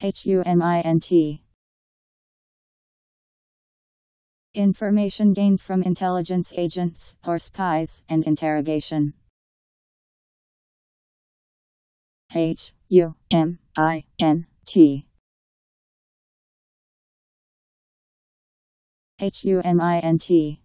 HUMINT Information gained from intelligence agents or spies and interrogation. H U M I N T. H U M I N T.